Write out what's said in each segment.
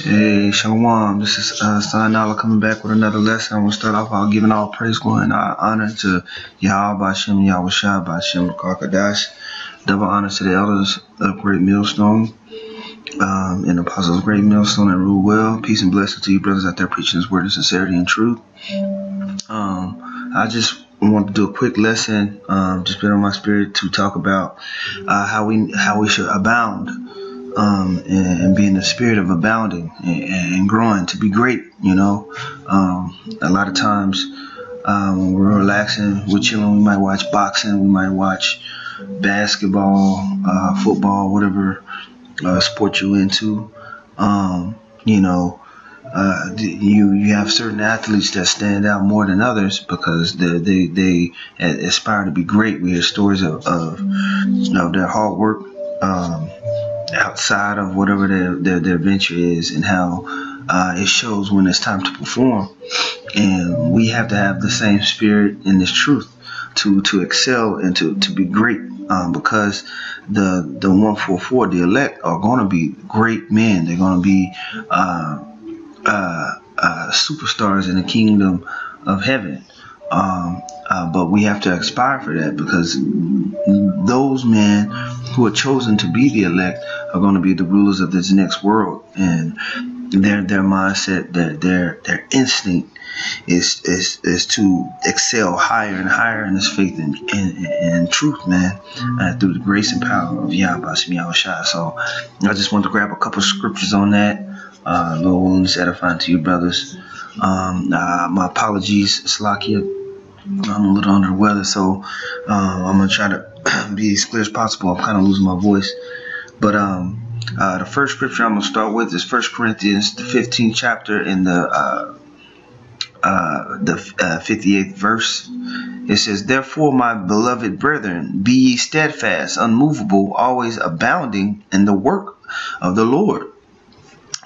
Hey, Shalom. This is uh, Sanala coming back with another lesson. I'm to start off by giving all praise, glory, and honor to Yahweh Bashem, Yahawashi Bashem, Karkadash. Double honor to the elders of Great Millstone um, and apostles of Great Millstone and rule well. Peace and blessing to you, brothers out there preaching His word in sincerity and truth. Um, I just want to do a quick lesson, um, just been on my spirit to talk about uh, how we how we should abound um, and, and, be in the spirit of abounding and, and growing to be great. You know, um, a lot of times um, when we're relaxing, we're chilling, we might watch boxing, we might watch basketball, uh, football, whatever uh, sport you're into. Um, you know, uh, you you have certain athletes that stand out more than others because they they, they aspire to be great. We hear stories of of, of their hard work. Um, outside of whatever their, their, their venture is and how uh, it shows when it's time to perform. And we have to have the same spirit in this truth to, to excel and to, to be great um, because the the 144, the elect, are going to be great men. They're going to be uh, uh, uh, superstars in the kingdom of heaven. Um, uh, but we have to aspire for that because those men who are chosen to be the elect are going to be the rulers of this next world, and their their mindset, their their their instinct is is is to excel higher and higher in this faith and in, truth, man, uh, through the grace and power of Yahweh. So I just want to grab a couple scriptures on that. Uh, Lord edifying to you, brothers. Um, uh, my apologies, Slakia I'm a little under the weather, so um, I'm gonna try to be as clear as possible. I'm kind of losing my voice, but um, uh, the first scripture I'm gonna start with is First Corinthians, the 15th chapter, in the uh, uh, the 58th uh, verse. It says, "Therefore, my beloved brethren, be ye steadfast, unmovable, always abounding in the work of the Lord."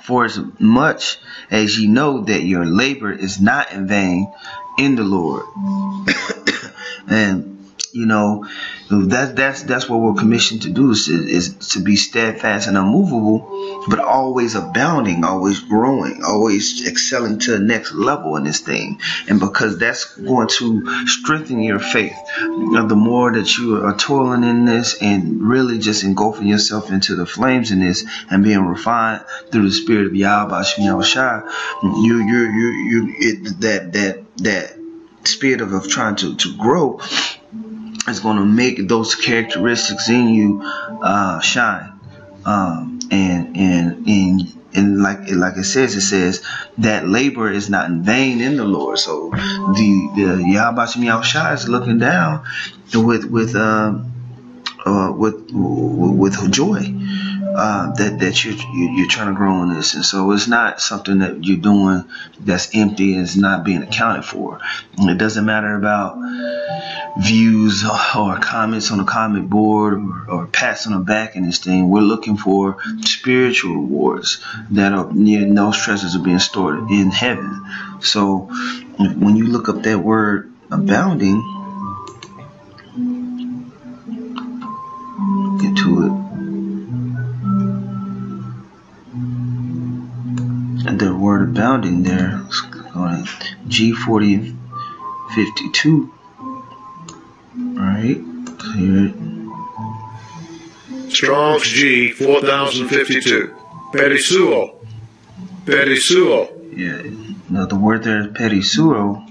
For as much as ye know that your labor is not in vain in the Lord. Mm-hmm. and you know, that that's that's what we're commissioned to do is, is to be steadfast and unmovable, but always abounding, always growing, always excelling to the next level in this thing. And because that's going to strengthen your faith, the more that you are toiling in this and really just engulfing yourself into the flames in this and being refined through the spirit of Yahawashi, you you you you it, that that that spirit of, of trying to, to grow is going to make those characteristics in you uh, shine. Um, and and and and like like it says, it says that labor is not in vain in the Lord. So the the Yahawashi is looking down with with um, uh, with with joy uh, that that you're you're trying to grow in this, and so it's not something that you're doing that's empty and is not being accounted for. And it doesn't matter about views or comments on the comment board or, or pats on the back in this thing. We're looking for spiritual rewards that are near those treasures are being stored in heaven. So when you look up that word abounding, the word abounding there. Going G40 52. Right here. Strong's G 4052. Perisseuo. Perisseuo. Yeah. Now the word there is perisseuo.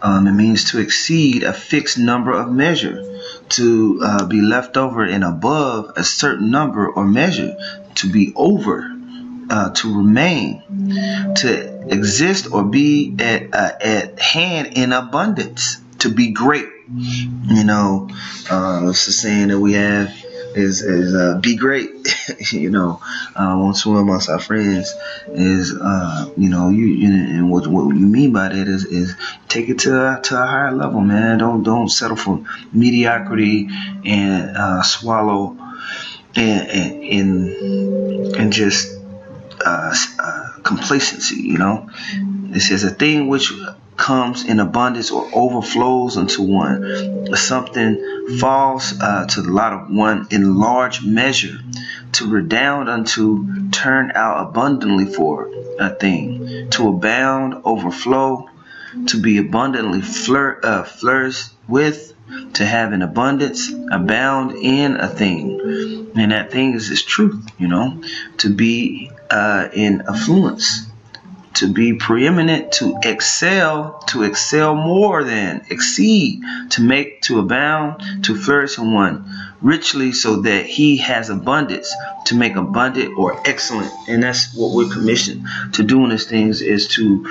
Um, it means to exceed a fixed number of measure, to uh, be left over and above a certain number or measure, to be over uh, to remain, to exist or be at, uh, at hand in abundance, to be great. You know, uh, the saying that we have is is uh, be great. you know, uh, once one amongst our friends is uh, you know you, and what what you mean by that is is take it to to a higher level, man. Don't don't settle for mediocrity and uh, swallow and and, and just uh, uh, complacency, you know. It says a thing which comes in abundance or overflows unto one. Something falls uh, to the lot of one in large measure to redound unto turn out abundantly for a thing, to abound, overflow, to be abundantly flour- uh, flourished with, to have an abundance, abound in a thing. And that thing is this truth, you know, to be uh, in affluence, to be preeminent, to excel, to excel more than, exceed, to make, to abound, to flourish in one richly so that he has abundance to make abundant or excellent. And that's what we're commissioned to do in these things is to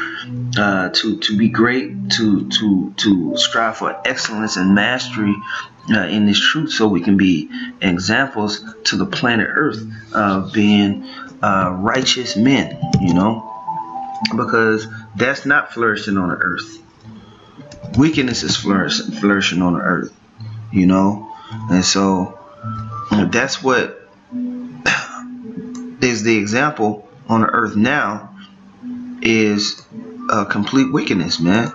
uh, to to be great to to to strive for excellence and mastery uh, in this truth so we can be examples to the planet earth of being uh, righteous men you know because that's not flourishing on the earth wickedness is flourishing flourishing on the earth you know and so that's what is the example on the earth now is a complete wickedness, man.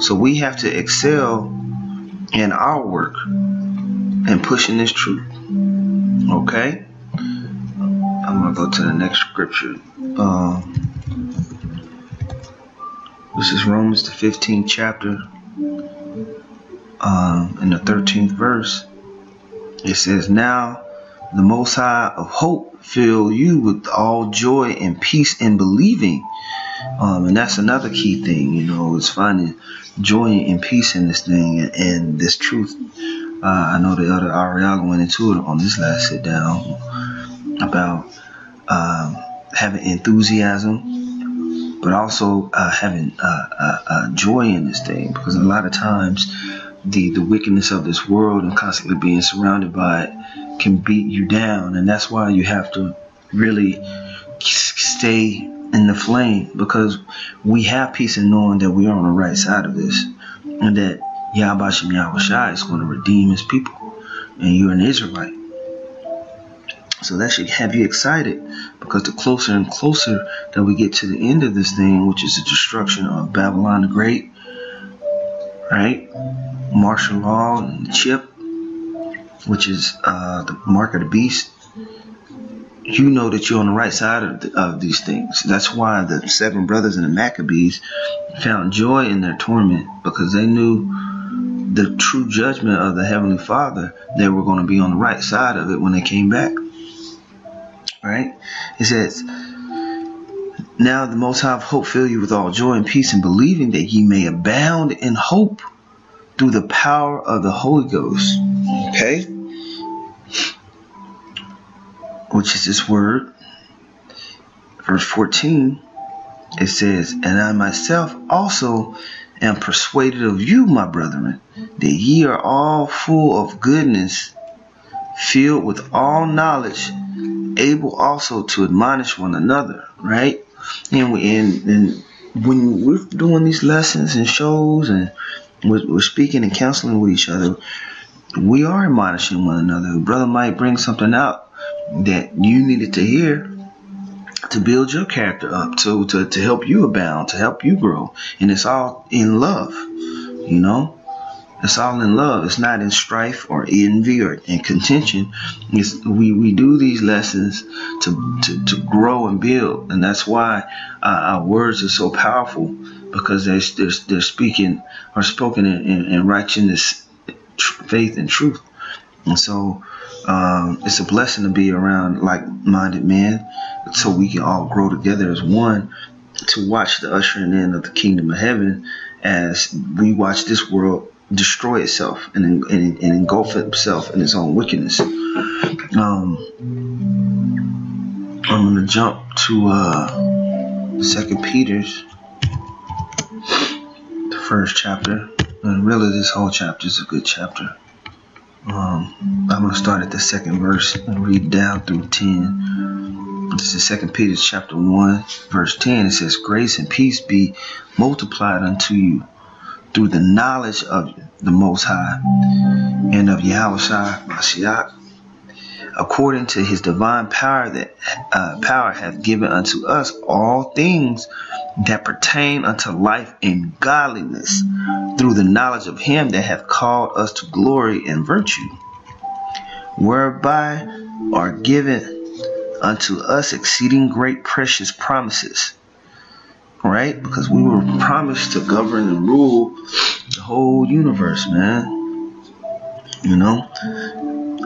So we have to excel in our work and pushing this truth. Okay? I'm going to go to the next scripture. Um, this is Romans, the 15th chapter, um, in the 13th verse. It says, Now the Most High of hope fill you with all joy and peace in believing. Um, and that's another key thing, you know, is finding joy and peace in this thing and, and this truth. Uh, I know the other Ariella went into it on this last sit down about um, having enthusiasm, but also uh, having uh, uh, uh joy in this thing. Because a lot of times the the wickedness of this world and constantly being surrounded by it can beat you down, and that's why you have to really stay in the flame. Because we have peace in knowing that we are on the right side of this, and that Yahbashim Yahawashi is going to redeem His people, and you're an Israelite. So that should have you excited because the closer and closer that we get to the end of this thing, which is the destruction of Babylon the Great, right? martial law and the chip, which is uh, the mark of the beast, you know that you're on the right side of, the, of these things. That's why the seven brothers and the Maccabees found joy in their torment because they knew the true judgment of the Heavenly Father. They were going to be on the right side of it when they came back. Right? It says, Now the Most High of hope fill you with all joy and peace in believing that ye may abound in hope through the power of the Holy Ghost. Okay? Which is this word. Verse 14, it says, And I myself also am persuaded of you, my brethren, that ye are all full of goodness, filled with all knowledge, able also to admonish one another, right? And, we, and, and when we're doing these lessons and shows and we're, we're speaking and counseling with each other, we are admonishing one another. Brother might bring something out that you needed to hear to build your character up, to, to, to help you abound, to help you grow. And it's all in love, you know? It's all in love. It's not in strife or envy or in contention. It's, we, we do these lessons to, to, to grow and build. And that's why uh, our words are so powerful because they're, they're, they're speaking or spoken in, in, in righteousness, faith, and truth. And so um, it's a blessing to be around like minded men so we can all grow together as one to watch the ushering in of the kingdom of heaven as we watch this world destroy itself and, and, and engulf itself in its own wickedness. Um, I'm going to jump to uh, Second Peter's the first chapter. And really, this whole chapter is a good chapter. Um, I'm going to start at the second verse and read down through 10. This is Second Peter chapter 1, verse 10. It says, Grace and peace be multiplied unto you through the knowledge of the Most High and of Yahweh Mashiach, according to his divine power that uh, power hath given unto us all things that pertain unto life and godliness through the knowledge of him that hath called us to glory and virtue, whereby are given unto us exceeding great precious promises. Right? Because we were promised to govern and rule the whole universe, man. You know?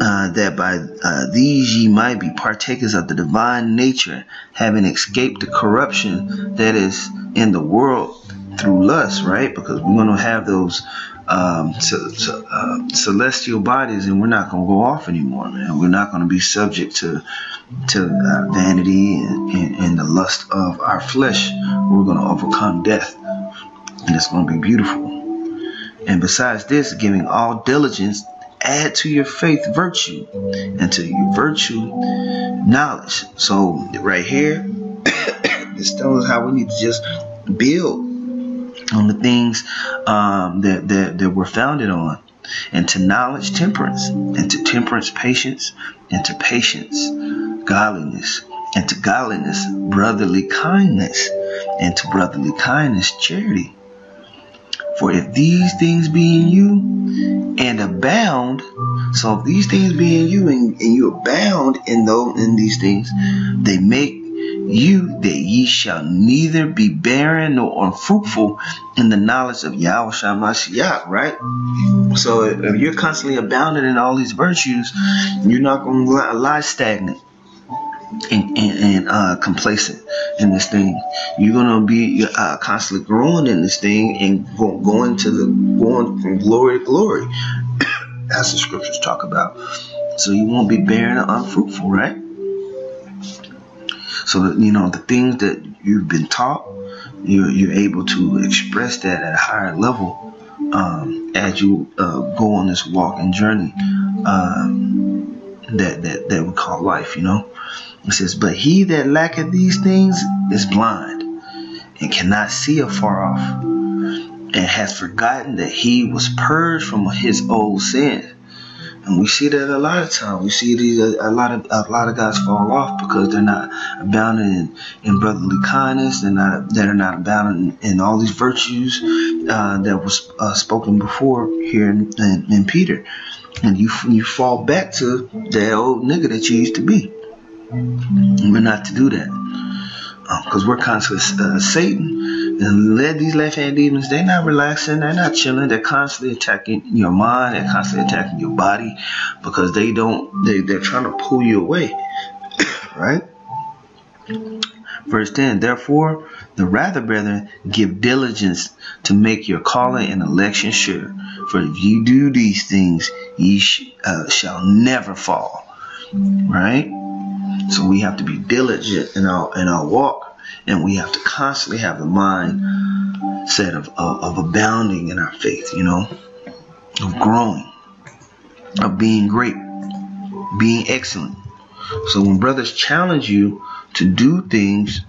Uh, that by uh, these ye might be partakers of the divine nature, having escaped the corruption that is in the world through lust, right? Because we're going to have those um, uh, celestial bodies, and we're not going to go off anymore, man. We're not going to be subject to to uh, vanity and, and, and the lust of our flesh. We're going to overcome death, and it's going to be beautiful. And besides this, giving all diligence, add to your faith virtue, and to your virtue knowledge. So right here, this tells us how we need to just build on the things um, that, that, that we're founded on. And to knowledge, temperance. And to temperance, patience. And to patience, godliness. And to godliness, brotherly kindness. And to brotherly kindness, charity. For if these things be in you and abound, so if these things be in you and, and you abound in those in these things, they make you that ye shall neither be barren nor unfruitful in the knowledge of Yahweh Mashiach, right? So if you're constantly abounding in all these virtues, you're not going to lie stagnant and, and, and uh, complacent in this thing. You're gonna be uh, constantly growing in this thing and go, going to the going from glory to glory, as the scriptures talk about. So you won't be barren or unfruitful, right? So you know the things that you've been taught, you're you're able to express that at a higher level um, as you uh, go on this walk and journey um, that that that we call life. You know. It says, But he that lacketh these things is blind and cannot see afar off, and has forgotten that he was purged from his old sin. And we see that a lot of times. We see these a, lot of a lot of guys fall off because they're not abounding in, in brotherly kindness. They're not they're not abounding in, in all these virtues uh, that was uh, spoken before here in, in, in Peter. And you you fall back to that old nigga that you used to be. We're not to do that. Because um, we're constantly uh, Satan and led these left hand demons. They're not relaxing. They're not chilling. They're constantly attacking your mind. They're constantly attacking your body because they don't. They they're trying to pull you away, right? Verse 10 Therefore, the rather, brethren, give diligence to make your calling and election sure. For if you do these things, ye sh- uh, shall never fall. Right? So we have to be diligent in our in our walk, and we have to constantly have the mind set of, of, of abounding in our faith. You know, of growing, of being great, being excellent. So when brothers challenge you to do things,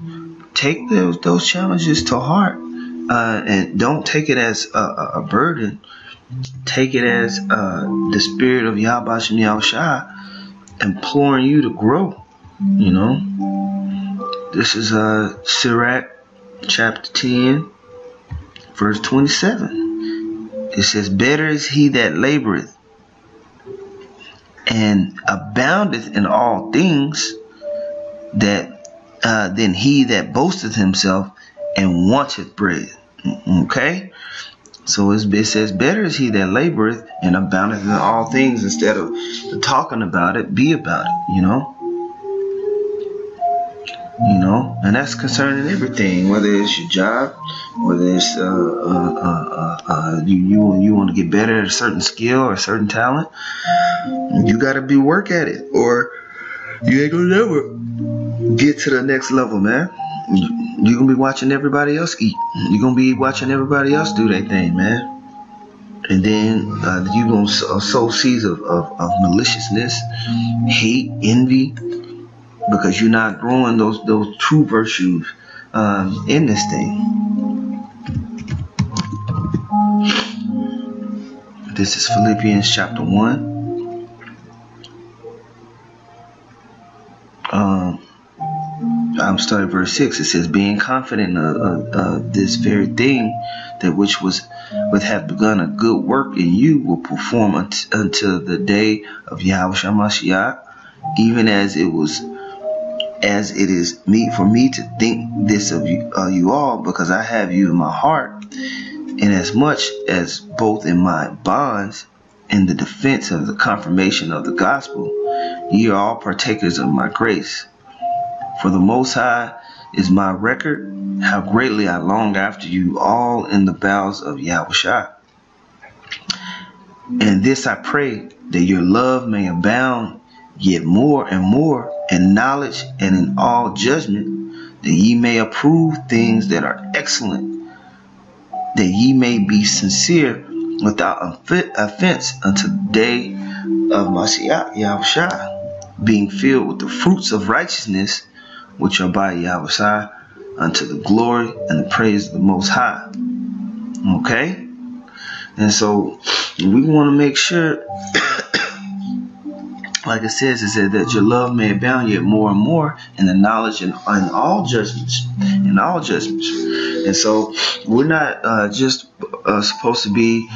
take those those challenges to heart, uh, and don't take it as a, a burden. Take it as uh, the spirit of and Yahushua imploring you to grow you know, this is uh, Sirach chapter 10, verse 27. It says, Better is he that laboreth and aboundeth in all things that uh, than he that boasteth himself and wanteth bread. Okay? So it says, Better is he that laboreth and aboundeth in all things instead of talking about it, be about it, you know? You know, and that's concerning everything, whether it's your job, whether it's uh, uh, uh, uh, you you you want to get better at a certain skill or a certain talent, you got to be work at it, or you ain't gonna never get to the next level, man. You're gonna be watching everybody else eat. You're gonna be watching everybody else do their thing, man. And then uh, you're gonna sow seeds of, of, of maliciousness, hate, envy, because you're not growing those those true virtues um, in this thing. This is Philippians chapter one. Um, I'm starting verse six. It says, "Being confident of, of, of, this very thing, that which was would have begun a good work in you will perform until the day of Yahweh Mashiach, even as it was as it is meet for me to think this of you, uh, you all, because I have you in my heart, and as much as both in my bonds in the defense of the confirmation of the gospel, ye are all partakers of my grace. For the Most High is my record, how greatly I long after you all in the bowels of Yahushua. And this I pray, that your love may abound yet more and more in knowledge and in all judgment, that ye may approve things that are excellent, that ye may be sincere without offense unto the day of Mashiach Yahushua, being filled with the fruits of righteousness which are by Yahushua unto the glory and the praise of the Most High. Okay? And so we want to make sure like it says, it said that your love may abound yet more and more in the knowledge and in all judgments, in all judgments. And so we're not uh, just uh, supposed to be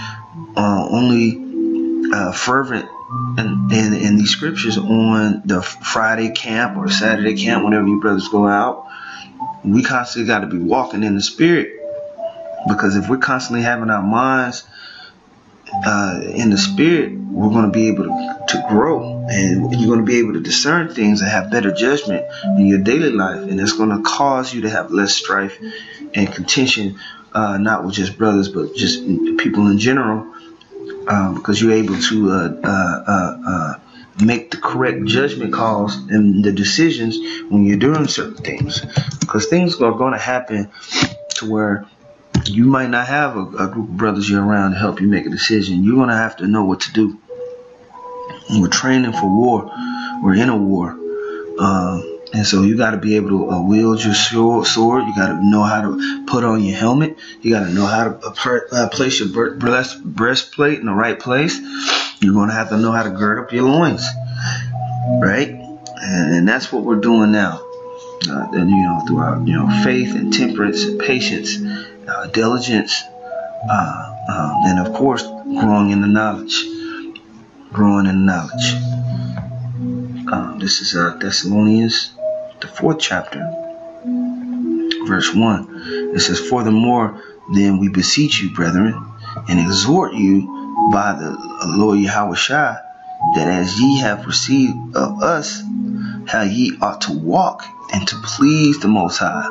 uh, only uh, fervent in, in, in, these scriptures on the Friday camp or Saturday camp, whenever you brothers go out. We constantly got to be walking in the spirit because if we're constantly having our minds uh, in the spirit, we're going to be able to, to grow and you're going to be able to discern things and have better judgment in your daily life. And it's going to cause you to have less strife and contention, uh, not with just brothers, but just people in general, um, because you're able to uh, uh, uh, uh, make the correct judgment calls and the decisions when you're doing certain things. Because things are going to happen to where you might not have a, a group of brothers you're around to help you make a decision. You're going to have to know what to do. We're training for war. We're in a war. Um, and so you got to be able to uh, wield your sword. You got to know how to put on your helmet. You got to know how to uh, uh place your breast, breastplate in the right place. You're going to have to know how to gird up your loins. Right? And, and that's what we're doing now. Uh, and you know, through our you know faith and temperance and patience uh, diligence, uh, um, and of course, growing in the knowledge. Growing in knowledge. Um, this is uh, Thessalonians, the fourth chapter, verse 1. It says, Furthermore, then we beseech you, brethren, and exhort you by the Lord Yahweh that as ye have received of us, how ye ought to walk and to please the Most High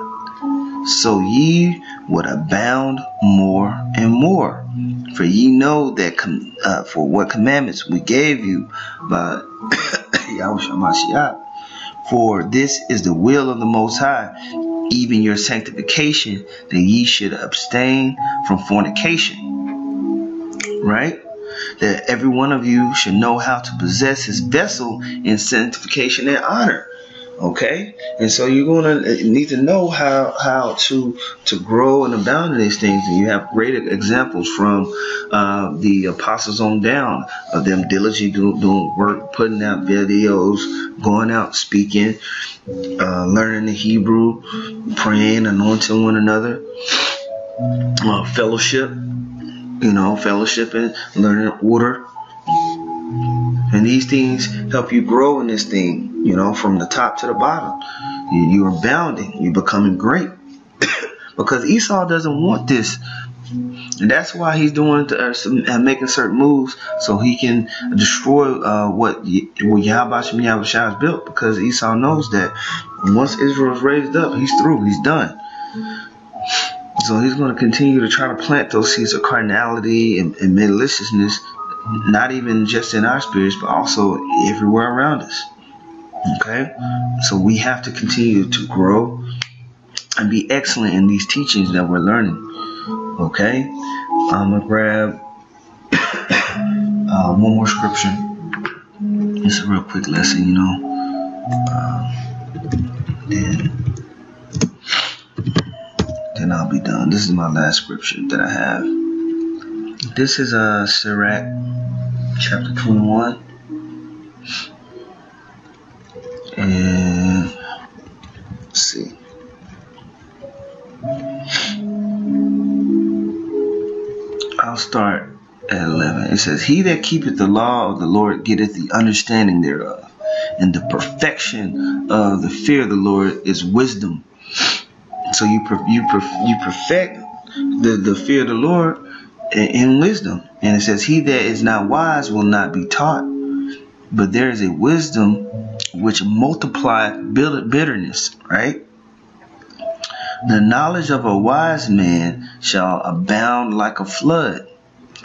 so ye would abound more and more. For ye know that uh, for what commandments we gave you by Yahushua For this is the will of the Most High, even your sanctification, that ye should abstain from fornication. Right? That every one of you should know how to possess his vessel in sanctification and honor Okay, and so you're going to uh, need to know how how to to grow and abound in these things. And you have great examples from uh, the apostles on down of them diligently doing, doing work, putting out videos, going out speaking, uh, learning the Hebrew, praying, anointing one another, uh, fellowship. You know, fellowship and learning order. And these things help you grow in this thing you know, from the top to the bottom. You, are bounding. You're becoming great. because Esau doesn't want this. And that's why he's doing uh, uh, making certain moves so he can destroy uh, what what Yahweh has built. Because Esau knows that once Israel is raised up, he's through. He's done. So he's going to continue to try to plant those seeds of carnality and, and maliciousness, not even just in our spirits, but also everywhere around us. Okay? So we have to continue to grow and be excellent in these teachings that we're learning. Okay? I'm going to grab uh, one more scripture. It's a real quick lesson, you know. Um, then, then I'll be done. This is my last scripture that I have. This is uh, Sirach chapter 21 and see. I'll start at 11. It says, He that keepeth the law of the Lord getteth the understanding thereof, and the perfection of the fear of the Lord is wisdom. So you you you perfect the the fear of the Lord in wisdom, and it says, "He that is not wise will not be taught." But there is a wisdom which multiplieth bitterness, right? The knowledge of a wise man shall abound like a flood,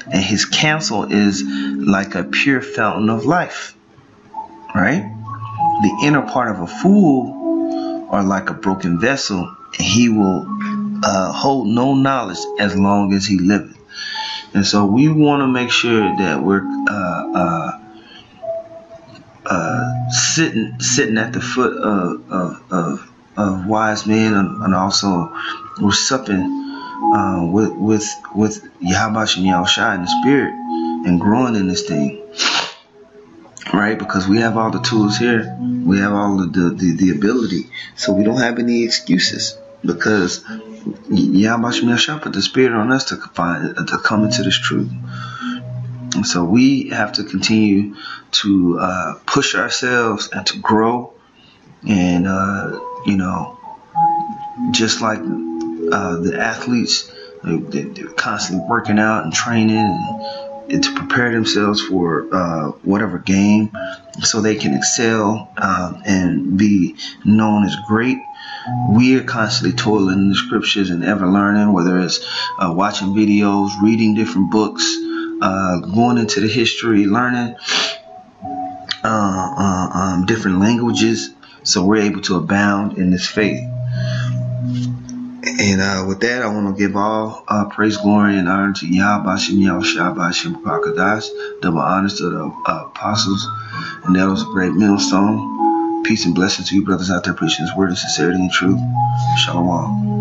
and his counsel is like a pure fountain of life. Right? The inner part of a fool are like a broken vessel, and he will uh, hold no knowledge as long as he liveth. And so we want to make sure that we're uh, uh, uh, sitting sitting at the foot of, of, of, of wise men and, and, also we're supping uh, with with with Yahweh Yahushua in the spirit and growing in this thing. Right? Because we have all the tools here. We have all the, the, the ability. So we don't have any excuses because Yahweh Yahushua put the spirit on us to find to come into this truth so we have to continue to uh, push ourselves and to grow. And, uh, you know, just like uh, the athletes, they, are constantly working out and training and, and to prepare themselves for uh, whatever game so they can excel um, and be known as great we are constantly toiling in the scriptures and ever learning, whether it's uh, watching videos, reading different books, uh, going into the history, learning uh, uh, um, different languages, so we're able to abound in this faith. And uh, with that, I want to give all uh, praise, glory, and honor to Yah, Bashim, Yahushua, Bashim, Pakadash, double honors to the uh, apostles and that was a great millstone. Peace and blessings to you, brothers out there, preaching this word in sincerity and truth. Shalom.